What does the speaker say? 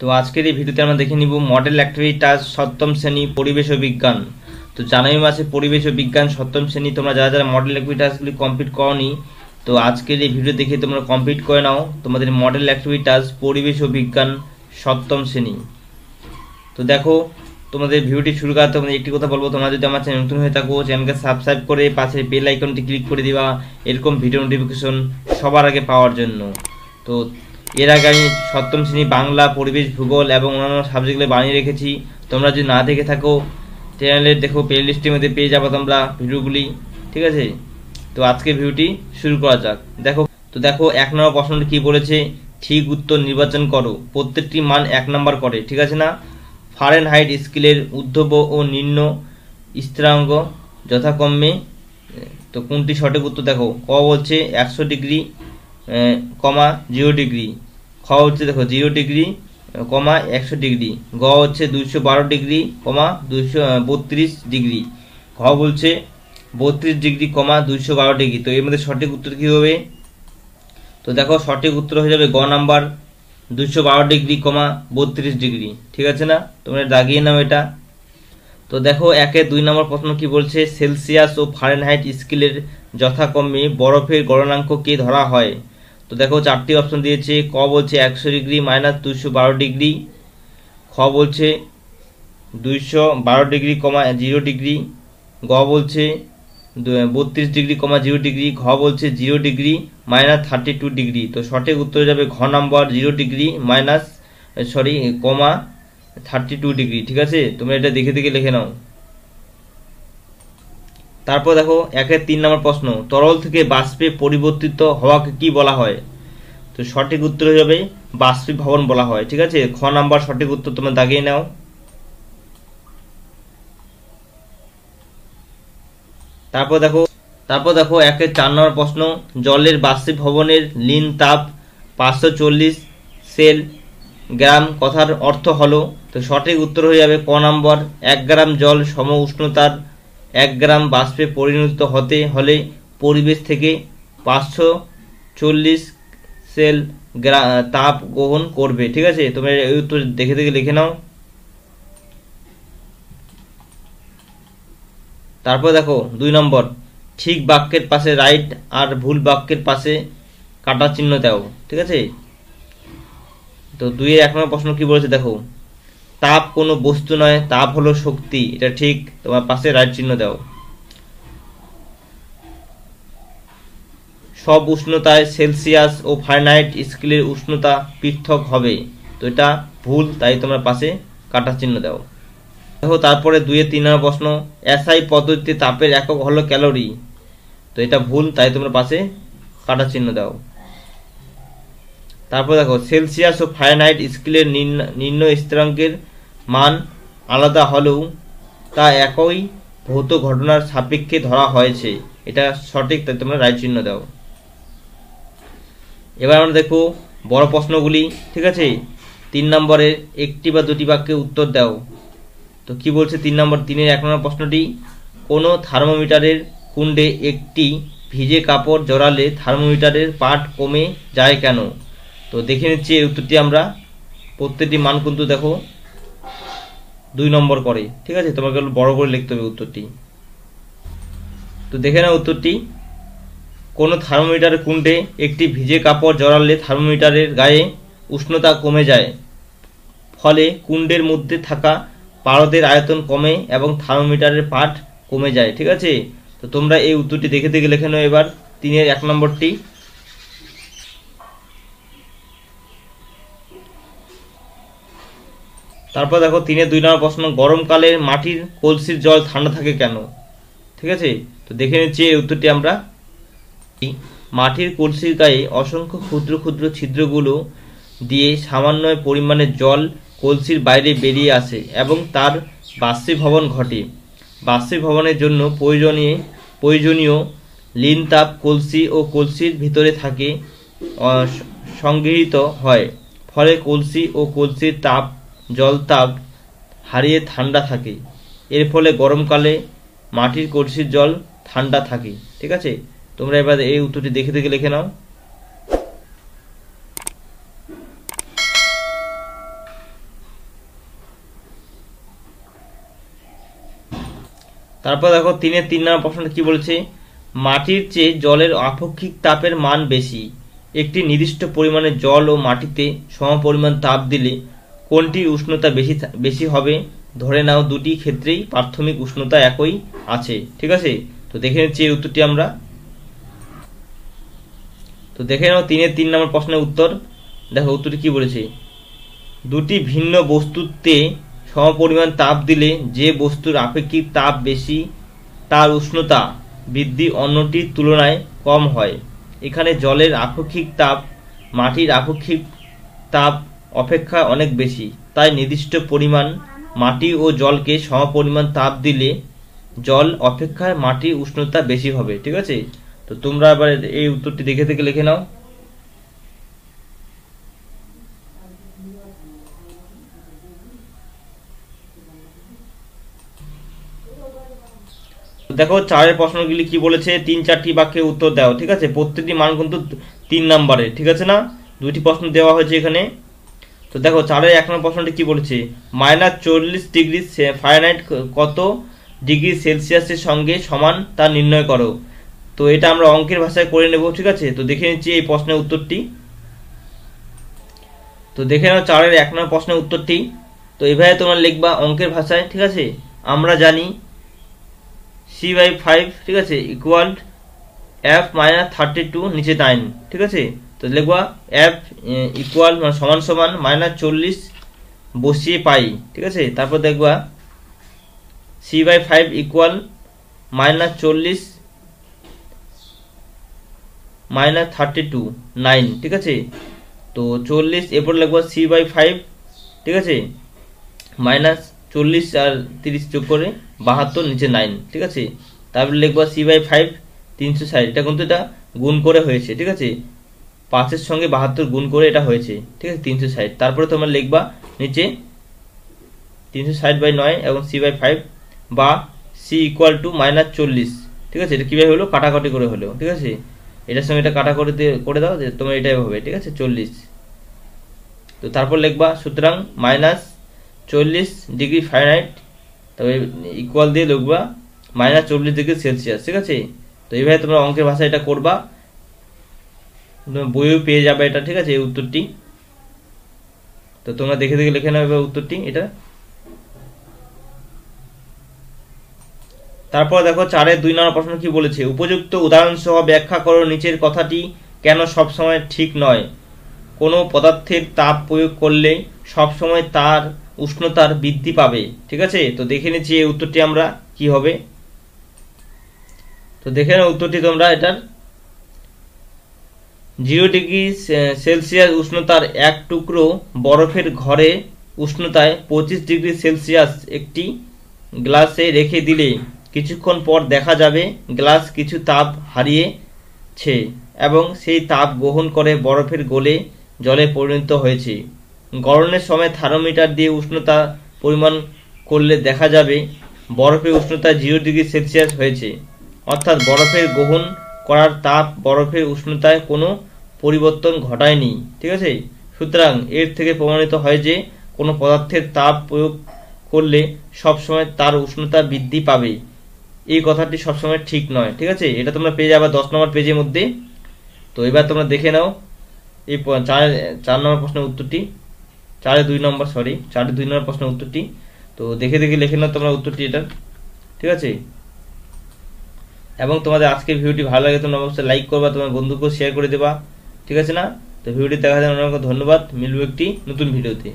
তো আজকের এই ভিডিওতে আমরা দেখে নিব মডেল অ্যাক্টিভিটি টাস্ক সপ্তম শ্রেণি পরিবেশ ও বিজ্ঞান। তো জানুয়ারি মাসে পরিবেশ ও বিজ্ঞান সপ্তম শ্রেণি, তোমরা যারা যারা মডেল অ্যাক্টিভিটি টাস্কগুলি কমপ্লিট করনি, তো আজকের এই ভিডিও দেখে তোমরা কমপ্লিট করে নাও তোমাদের মডেল অ্যাক্টিভিটি টাস্ক পরিবেশ ও বিজ্ঞান সপ্তম শ্রেণি। তো দেখো, তোমাদের ভিডিওটি শুরু করার তোমাদের একটি কথা বলব। তোমরা যদি আমার চ্যানেল নতুন হয়ে থাকো, চ্যানেলকে সাবস্ক্রাইব করে পাশে বেল আইকনটি ক্লিক করে দিবা। এরকম ভিডিও নোটিফিকেশন সবার আগে পাওয়ার জন্য। তো এর আগে আমি সপ্তম শ্রেণি বাংলা, পরিবেশ, ভূগোল এবং অন্যান্য সাবজেক্টগুলো বানিয়ে রেখেছি। তোমরা যদি না দেখে থাকো চ্যানেলে দেখো প্লে লিস্টের মধ্যে পেয়ে যাব তোমরা ভিডিওগুলি, ঠিক আছে? তো আজকে ভিডিওটি শুরু করা যাক। দেখো, তো দেখো, এক নম্বর প্রশ্নটি কী বলেছে? ঠিক উত্তর নির্বাচন করো। প্রত্যেকটি মান এক নম্বর করে, ঠিক আছে না? ফারেন হাইট স্কেলের ঊর্ধ্ব ও নিম্ন স্থিরাঙ্ক যথাক্রমে, তো কোনটি সঠিক উত্তর দেখো? ক বলছে একশো ডিগ্রি কমা জিরো ডিগ্রি। খ হচ্ছে দেখো জিরো ডিগ্রি কমা একশো ডিগ্রি গ হচ্ছে দুইশো বারো ডিগ্রি কমা দুইশো বত্রিশ ডিগ্রি ঘ বলছে বত্রিশ ডিগ্রি কমা দুইশো বারো ডিগ্রি তো এর মধ্যে সঠিক উত্তর কী হবে? তো দেখো সঠিক উত্তর হয়ে যাবে গ নাম্বার, দুইশো বারো ডিগ্রি কমা বত্রিশ ডিগ্রি ঠিক আছে না? তোমরা দাগিয়ে নাও এটা। তো দেখো একে দুই নম্বর প্রশ্ন কি বলছে? সেলসিয়াস ও ফারেনহাইট স্কেলের যথাক্রমে বরফের গণনাঙ্ককে ধরা হয়? তো দেখো চারটি অপশন দিয়েছে। ক বলছে একশো ডিগ্রি মাইনাস দুইশো বারো ডিগ্রি খ বলছে দুইশো বারো ডিগ্রি কমা জিরো ডিগ্রি গ বলছে বত্রিশ ডিগ্রি কমা জিরো ডিগ্রি ঘ বলছে zero degree minus thirty two degree তো সঠিক উত্তর যাবে ঘ number zero degree minus sorry comma thirty two degree ঠিক আছে? তোমরা এটা দেখে দেখে লিখে নাও। তারপর দেখো, একের তিন নম্বর প্রশ্ন, তরল থেকে বাষ্পে পরিবর্তিত হওয়াকে কি বলা হয়? তো সঠিক উত্তর হয়ে যাবে বাষ্পীভবন বলা হয়, ঠিক আছে? খ নাম্বার সঠিক উত্তর তোমরা দাগিয়ে নাও। তারপর দেখো তারপর দেখো, একের চার নম্বর প্রশ্ন, জলের বাষ্পীভবনের লিন তাপ পাঁচশো চল্লিশ সেল গ্রাম কথার অর্থ হলো, তো সঠিক উত্তর হয়ে যাবে ক নম্বর, এক গ্রাম জল সম উষ্ণতার এক গ্রাম বাষ্পে পরিণত হতে হলে পরিবেশ থেকে পাঁচশো চল্লিশ সেল তাপ গ্রহণ করবে। ঠিক আছে? তোমরা এই উত্তর দেখে দেখে লিখে নাও। তারপর দেখো, দুই নম্বর। ঠিক বাক্যের পাশে রাইট আর ভুল বাক্যের পাশে কাটা চিহ্ন দাও। ঠিক আছে? তো দুইয়ের এক নম্বর প্রশ্ন কি বলেছে? দেখো তাপ কোনো বস্তু নয়, তাপ হলো শক্তি। এটা ঠিক, তোমার পাশে রাইট চিহ্ন দাও। সব উষ্ণতায় সেলসিয়াস ও ফারেনহাইট স্কেলের উষ্ণতা পৃথক হবে। তো এটা ভুল, তাই তোমরা পাশে কাটা চিহ্ন দাও। দেখো, তারপরে দুয়ে তিন নম্বর প্রশ্ন, এসআই পদ্ধতিতে তাপের একক হলো ক্যালোরি। তো এটা ভুল, তাই তোমরা পাশে কাটা চিহ্ন দাও। তারপর দেখো সেলসিয়াস ও ফারেনহাইট স্কেলের নিম্ন স্থিরাঙ্কের মান আলাদা হলেও তা একই ভৌত ঘটনার সাপেক্ষে ধরা হয়েছে। এটা সঠিক, তাই তোমরা রাইট চিহ্ন দাও। এবার আমরা দেখো বড় প্রশ্নগুলি, ঠিক আছে? তিন নম্বরের একটি বা দুটি বাক্যে উত্তর দাও। তো কি বলছে তিন নম্বর, তিনের এক নম্বর প্রশ্নটি? কোনো থার্মোমিটারের কুণ্ডে একটি ভিজে কাপড় জড়ালে থার্মোমিটারের পাট কমে যায় কেন? তো দেখে নিচ্ছি এই উত্তরটি আমরা। প্রত্যেকটি মান কিন্তু দেখো, দুই নম্বর করে। ঠিক আছে? তোমাকে বড় করে লিখতে হবে উত্তরটি। তো দেখে নাও উত্তরটি। কোনো থার্মোমিটারের কুণ্ডে একটি ভিজে কাপড় জড়ালে থার্মোমিটারের গায়ে উষ্ণতা কমে যায়। ফলে কুণ্ডের মধ্যে থাকা পারদের আয়তন কমে এবং থার্মোমিটারের পাট কমে যায়। ঠিক আছে? তো তোমরা এই উত্তরটি দেখে দেখে লেখে নাও এবার। তিনের এক নম্বরটি। তারপর দেখো তিনের দুই নম্বর প্রশ্ন, গরমকালে মাটির কলসির জল ঠান্ডা থাকে কেন? ঠিক আছে? তো দেখে নিচ্ছি এই উত্তরটি আমরা। মাটির কলসির গায়ে অসংখ্য ক্ষুদ্র ক্ষুদ্র ছিদ্রগুলো দিয়ে সামান্য পরিমাণে জল কলসির বাইরে বেরিয়ে আসে এবং তার বাষ্পীভবন ঘটে। বাষ্পীভবনের জন্য প্রয়োজনীয় প্রয়োজনীয় লিন তাপ কলসি ও কলসির ভিতরে থাকে সংগৃহীত হয়। ফলে কলসি ও কলসির তাপ জলতাপ হারিয়ে ঠান্ডা থাকে। এর ফলে গরমকালে মাটির কলসির জল ঠান্ডা থাকে। ঠিক আছে? তোমরা এবার এই উত্তরটি দেখে দেখে লিখে নাও। তারপর দেখো, তিনের তিন নাম প্রশ্নটা কি বলছে? মাটির চেয়ে জলের আপেক্ষিক তাপের মান বেশি। একটি নির্দিষ্ট পরিমাণে জল ও মাটিতে সমপরিমাণ তাপ দিলে কোনটি উষ্ণতা বেশি বেশি হবে, ধরে নাও দুটি ক্ষেত্রেই প্রাথমিক উষ্ণতা একই আছে, ঠিক আছে? তো দেখে নিচ্ছি এই উত্তরটি আমরা। তো দেখে নাও, তিনের তিন নম্বর প্রশ্নের উত্তর। দেখো উত্তরটি কি বলেছে? দুটি ভিন্ন বস্তুতে সমপরিমাণ তাপ দিলে যে বস্তুর আপেক্ষিক তাপ বেশি, তার উষ্ণতা বৃদ্ধি অন্যটির তুলনায় কম হয়। এখানে জলের আপেক্ষিক তাপ, মাটির আপেক্ষিক তাপ অপেক্ষা অনেক বেশি। তাই নির্দিষ্ট পরিমাণ মাটি ও জলকে সমপরিমাণ তাপ দিলে জল অপেক্ষায় মাটির উষ্ণতা বেশি হবে, ঠিক আছে? তো তোমরা আবার এই উত্তরটি দেখে থেকে লিখে নাও। দেখো, চারের প্রশ্নগুলি কি বলেছে? তিন চারটি বাক্যে উত্তর দাও, ঠিক আছে? প্রত্যেকটি মান কিন্তু তিন নাম্বারে ঠিক আছে না? দুইটি প্রশ্ন দেওয়া হয়েছে এখানে। তো দেখো চারের এক নম্বর প্রশ্নটি কি বলেছে? মাইনাস চল্লিশ ডিগ্রি ফারেনহাইট কত ডিগ্রি সেলসিয়াসের সঙ্গে সমান তা নির্ণয় করো। তো এটা আমরা অঙ্কের ভাষায় করে নেব, ঠিক আছে? তো দেখে নিচ্ছি এই প্রশ্নের উত্তরটি। তো দেখে নাও চারের এক নম্বর প্রশ্নের উত্তরটি। তো এভাবে তোমরা লিখবা অঙ্কের ভাষায়, ঠিক আছে? আমরা জানি সি বাই ফাইভ ঠিক আছে? Equal F minus thirty two নিচে নাইন ঠিক আছে? তো লিখবা এফ ইকুয়াল মানে সমান সমান মাইনাস চল্লিশ বসিয়ে পাই, ঠিক আছে? তারপর দেখবা C by five equal minus চল্লিশ মাইনাস থার্টি টু নাইন ঠিক আছে? তো চল্লিশ, এরপর লিখব সি বাই ফাইভ ঠিক আছে? মাইনাস চল্লিশ আর তিরিশ যোগ করে বাহাত্তর, নিচে নাইন ঠিক আছে? তারপরে লিখব সি বাই ফাইভ তিনশো ষাট, এটা কিন্তু এটা গুণ করে হয়েছে, ঠিক আছে? পাঁচের সঙ্গে বাহাত্তর গুণ করে এটা হয়েছে, ঠিক আছে? তিনশো ষাট। তারপরে তোমরা লিখবা নিচে তিনশো ষাট বাই নয় এবং সি বাই ফাইভ বা সি ইকুয়াল টু মাইনাস চল্লিশ, ঠিক আছে? এটা কীভাবে হলো? কাটাকাটি করে হলো, ঠিক আছে? এটার সঙ্গে এটা কাটা করে দাও, যে তোমার এটাই হবে ঠিক আছে? চল্লিশ। তো তারপর লিখবা, সুতরাং মাইনাস চল্লিশ ডিগ্রি ফারেনহাইট তবে ইকুয়াল দিয়ে লিখবা মাইনাস চল্লিশ ডিগ্রি সেলসিয়াস ঠিক আছে? তো এইভাবে তোমরা অঙ্কের ভাষায় এটা করবা। বইও পেয়ে যাবে এটা, ঠিক আছে, এই উত্তরটি। তো তোমরা দেখে দেখে লিখে নেবে উত্তরটি, এটা। তারপর দেখো চারের দুই নম্বর প্রশ্ন কি বলেছে? উপযুক্ত উদাহরণ সহ ব্যাখ্যা করো, নিচের কথাটি কেন সবসময় ঠিক নয়? কোনো পদার্থের তাপ প্রয়োগ করলে সবসময় তার উষ্ণতার বৃদ্ধি পাবে, ঠিক আছে? তো দেখে নিচ্ছি এই উত্তরটি আমরা কি হবে। তো দেখে উত্তরটি তোমরা এটার। জিরো ডিগ্রি সেলসিয়াস উষ্ণতার এক টুকরো বরফের ঘরে উষ্ণতায় পঁচিশ ডিগ্রি সেলসিয়াস একটি গ্লাসে রেখে দিলে কিছুক্ষণ পর দেখা যাবে গ্লাস কিছু তাপ হারিয়েছে এবং সেই তাপ গ্রহণ করে বরফের গলে জলে পরিণত হয়েছে। গরমের সময় থার্মোমিটার দিয়ে উষ্ণতা পরিমাণ করলে দেখা যাবে বরফের উষ্ণতা জিরো ডিগ্রি সেলসিয়াস হয়েছে। অর্থাৎ বরফের গ্রহণ করার তাপ বরফের উষ্ণতায় কোনো পরিবর্তন ঘটায়নি, ঠিক আছে? সুতরাং এর থেকে প্রমাণিত হয় যে কোনো পদার্থের তাপ প্রয়োগ করলে সবসময় তার উষ্ণতা বৃদ্ধি পাবে। এই কথাটি সবসময় ঠিক নয়, ঠিক আছে? এটা তোমরা পেয়ে যাবে দশ নম্বর পেজের মধ্যে। তো এবার তোমরা দেখে নাও এই চার চার নম্বর প্রশ্নের উত্তরটি। চারে দুই নম্বর সরি চারে দুই নম্বর প্রশ্নের উত্তরটি। তো দেখে দেখে লিখে নাও তোমরা উত্তরটি এটা, ঠিক আছে? এবং তোমাদের আজকের ভিডিওটি ভালো লাগে, তোমরা অবশ্যই লাইক করবা, তোমার বন্ধুকেও শেয়ার করে দেবা। ঠিক আছে না? তো ভিডিওটি দেখার জন্য অনেক ধন্যবাদ। মিলবো একটি নতুন ভিডিওতে।